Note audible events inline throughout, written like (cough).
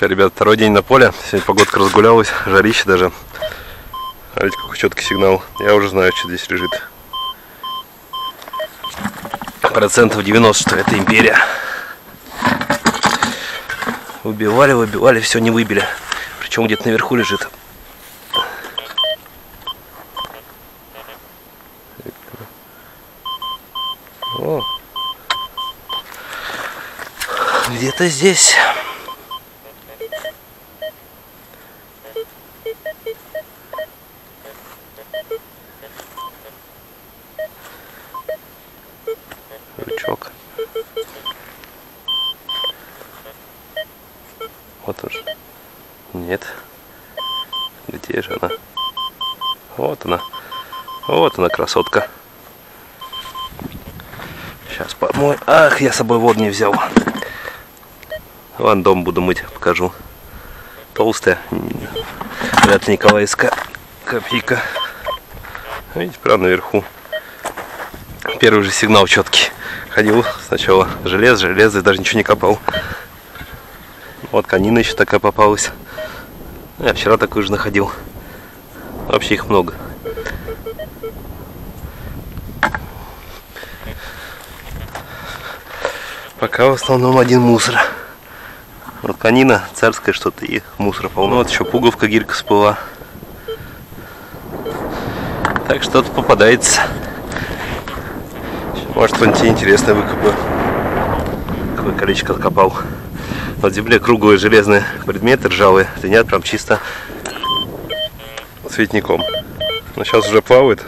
Че, ребят, второй день на поле. Сегодня погодка разгулялась, жарище даже. А видите, какой четкий сигнал. Я уже знаю, что здесь лежит. Процентов 90, что это империя. Убивали, выбивали, все не выбили. Причем где-то наверху лежит. Где-то здесь. Лючок. Вот уже. Нет. Где же она? Вот она. Вот она, красотка. Сейчас помой. Ах, я с собой воду не взял. Вон дом буду мыть, покажу. Толстая. Вряд Николаевская копейка. Видите, прямо наверху. Первый же сигнал четкий. Ходил сначала желез, железо, даже ничего не копал. Вот конина еще такая попалась. Я вчера такую же находил. Вообще их много. Пока в основном один мусор. Вот конина царская что-то и мусора полно. Вот еще пуговка гирька всплыла. Так что-то попадается. Может что-нибудь интересное выкопаю. Какое колечко откопал. В земле круглые железные предметы ржавые. Звенят прям чисто цветником. Но сейчас уже плавает.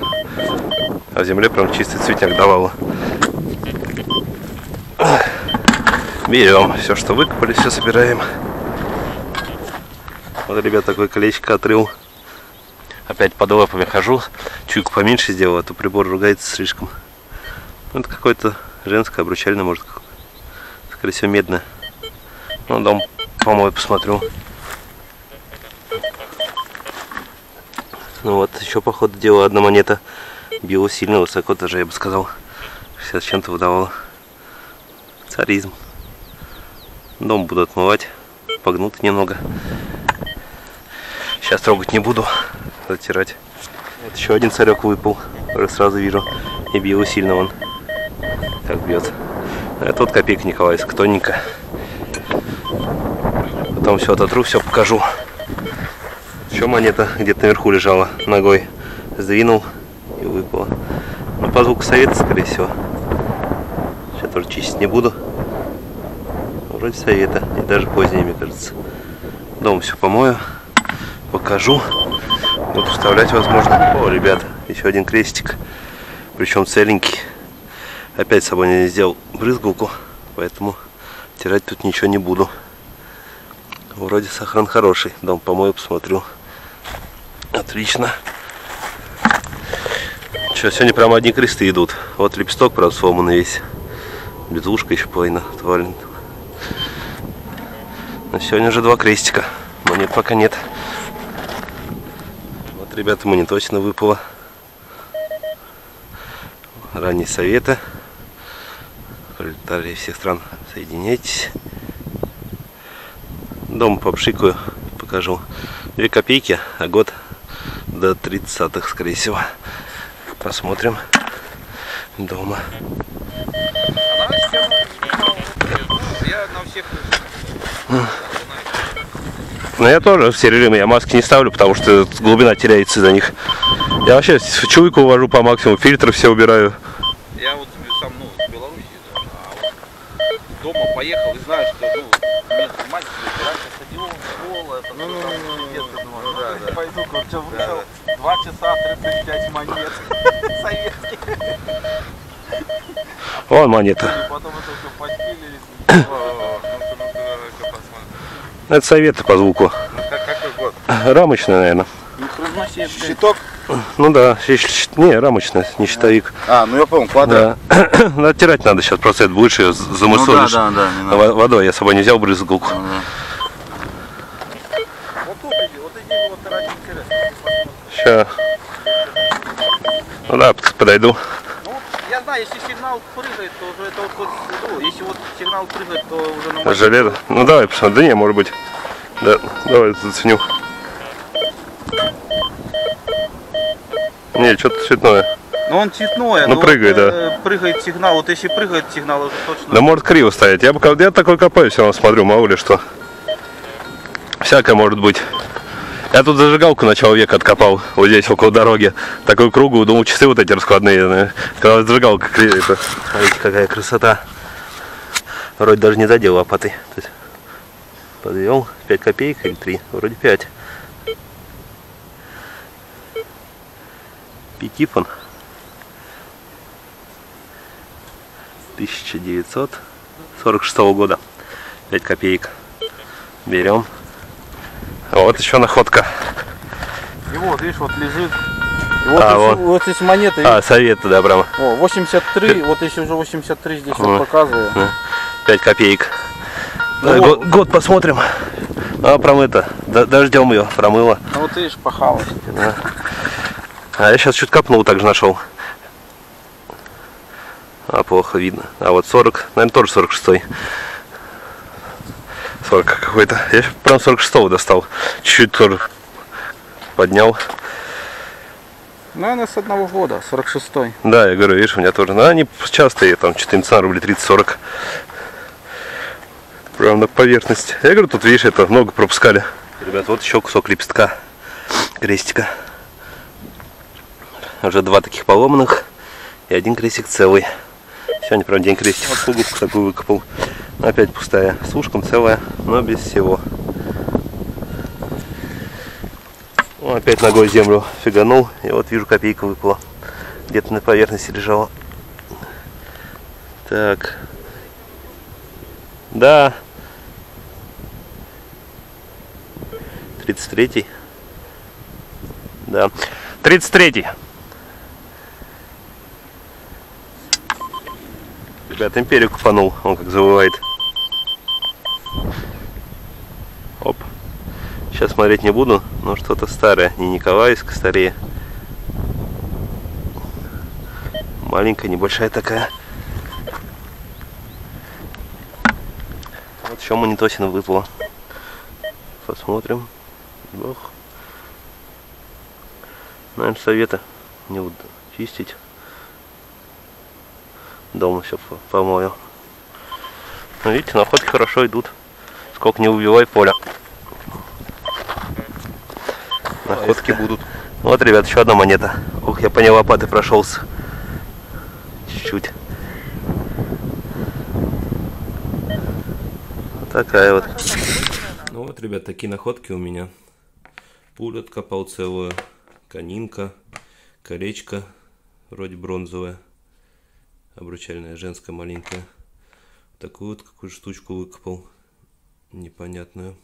А в земле прям чистый цветняк давало. Берем все, что выкопали, все собираем. Вот, ребят, такое колечко отрыл. Опять под лапами хожу. Чуйку поменьше сделал, а то прибор ругается слишком. Ну, это какое-то женское, обручальное, может, скорее всего, медное. Ну, дом помою, посмотрю. Ну вот, еще, походу, дела одна монета била сильно высоко, даже я бы сказал. 60 чем-то выдавала. Царизм. Дом буду отмывать, погнут немного. Сейчас трогать не буду, затирать. Вот еще один царек выпал, уже сразу вижу. И бил сильно он. Как бьет. Это вот копейка Николаевска, тоненько. Потом все ототру, все покажу. Еще монета где-то наверху лежала, ногой сдвинул и выпала. Ну, по звуку совета, скорее всего. Сейчас тоже чистить не буду. Вроде совета, и даже позднее, мне кажется. Дом все помою, покажу. Буду вставлять, возможно. О, ребят, еще один крестик. Причем целенький. Опять с собой не сделал брызгалку, поэтому тирать тут ничего не буду. Вроде сохран хороший. Дом помою, посмотрю. Отлично. Что, сегодня прямо одни кресты идут. Вот лепесток, правда, сломанный весь. Безушка еще половина отвален. Но сегодня уже два крестика. Монет пока нет. Вот, ребята, мне точно выпало. Ранние советы. Пролетарии всех стран, соединяйтесь. Дом попшикаю, покажу. Две копейки, а год до 30-х, скорее всего. Посмотрим дома. Но я тоже все режимы, я маски не ставлю, потому что глубина теряется из-за них. Я вообще чуйку увожу по максимуму, фильтры все убираю. Я вот сам, ну, в Беларуси, да, а вот дома поехал и знаю, что, ну, место мать, раньше стадион, школа, это ну, ну, ну, детство, думаю, да, да. Пойду, короче, вышел, два часа 35 монет советских, Вон монета. потом это все подпилили. Это советы по звуку. Ну, как- какой год? Рамочная, наверное. Щиток? Ну да, не, рамочная, не щитовик. А, ну я понял, квадрат. Да. (coughs) Ну, Оттирать надо сейчас, просто это будешь ее замусолишь. Ну да, да, не. Во- Водой я с собой не взял брызгалку. Вот тут иди, вот иди, вот ради интереса. Сейчас. Ну да, подойду. Ну, я знаю, если сигнал прыгает, то уже это вот, вот ну, если вот сигнал прыгает, то уже на Железо. Ну давай, посмотри. Да не, может быть. Да, давай заценю. Не, что-то цветное. Ну он цветное, Ну, но прыгает, вот, э, Прыгает сигнал, вот если прыгает сигнал, уже точно. Да может криво стоять. Я, бы, я такой копаю, все равно смотрю, мало ли что. Всякое может быть. Я тут зажигалку начала века откопал, вот здесь, около дороги. Такую круглую, думал, часы вот эти раскладные. э, Когда зажигалка клеится. Смотрите, какая красота. Вроде даже не задел лопатой. То есть подвел 5 копеек или 3, вроде 5. Пятифон. 1946 года. 5 копеек. Берем. Вот еще находка. И вот, видишь, вот лежит. И вот, А, еще- вот. вот здесь монеты. А, советы, да, прямо. О, 83, вот если уже 83 здесь вот показываю. 5 копеек. Ну Да, вот. год, год посмотрим. А, промыто. Дождем ее, промыло. Ну вот видишь, пахалось. А я сейчас чуть копнул, также нашел. А, плохо видно. А вот 40, наверное, тоже 46 40 какой-то. Я прям 46 достал. Чуть-чуть тоже поднял. Наверное, с одного года, 46-й. Да, я говорю, видишь, у меня тоже. Ну, они частые, там, 14 на рублей 30-40. Прям на поверхность. Я говорю, тут, видишь, это много пропускали. Ребят, вот еще кусок лепестка. Крестика. Уже два таких поломанных. И один крестик целый. Сегодня прям день крестика. Пуговку такую выкопал. Опять пустая. С ушком целая, но без всего. Ну, опять ногой землю фиганул. И вот вижу, копейка выпала. Где-то на поверхности лежала. Так. Да. 33-й. Да. 33-й. Ребят, империю купанул. Он как завывает. Оп. Сейчас смотреть не буду, но что-то старое. Не Николаевск, старее. Маленькая, небольшая такая. Вот еще монитосина выпала. Посмотрим. Ох. Наверное, совета не буду чистить. Дома все помою. Ну, видите, находки хорошо идут. Сколько не убивай поля. Находки будут. Вот, ребят, еще одна монета. Ух, я по ней лопатой прошелся. Чуть-чуть. Вот такая вот. Ну вот, ребят, такие находки у меня. Пулю откопал целую. Конинка. Колечко. Вроде бронзовое. Обручальная, женская маленькая. Такую вот какую штучку выкопал. Непонятную.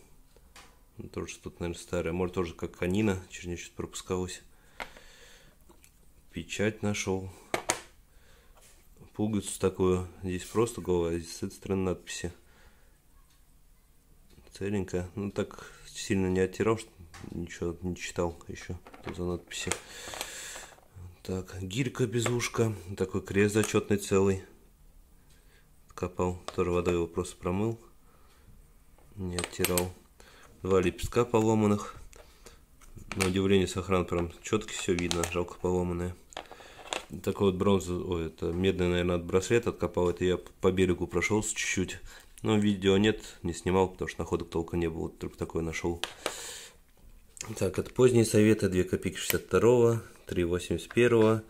Ну, Тоже тут, наверное, старая. Может, тоже как конина. Через нее что-то пропускалось. Печать нашел. Пуговицу такую. Здесь просто голая, а здесь с этой стороны надписи. Целенькая. Ну, так сильно не оттирал, что ничего не читал еще. За надписи. Так, гирька без ушка. Такой крест зачетный целый. Копал. Тоже водой его просто промыл. Не оттирал. Два лепестка поломанных. На удивление сохран прям четко все видно. Жалко поломанное. Такой вот бронзовый, ой, это медный, наверное, от браслет откопал. Это я по берегу прошелся чуть-чуть. Но видео нет, не снимал, потому что находок толком не было. Только такое нашел. Так, это поздние советы. 2 копейки 62 3 81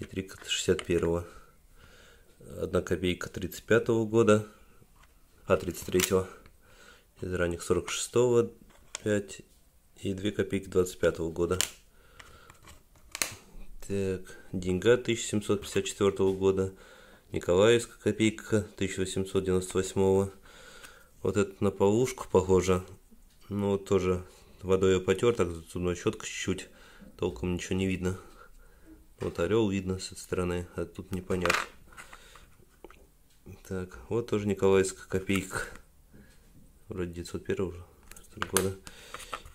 и 3 61 1 копейка 35 года, а 33 из ранних 46 5 и 2 копейки 25 года. Так, деньга 1754 года, Николаевская копейка 1898. Вот это на полушку похоже. Вот тоже водой я потер, так зубной щетка чуть-чуть. Толком ничего не видно. Вот орел видно с этой стороны, а тут не понять. Так, вот тоже Николаевская копейка. Вроде 901 уже года.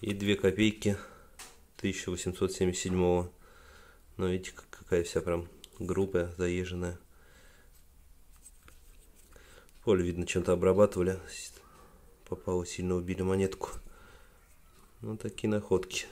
И 2 копейки 1877. Ну, видите, как- какая вся прям грубая, заезженная. Поле, видно, чем-то обрабатывали. Попало, сильно убили монетку. Ну такі находки.